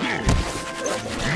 Oh, my God.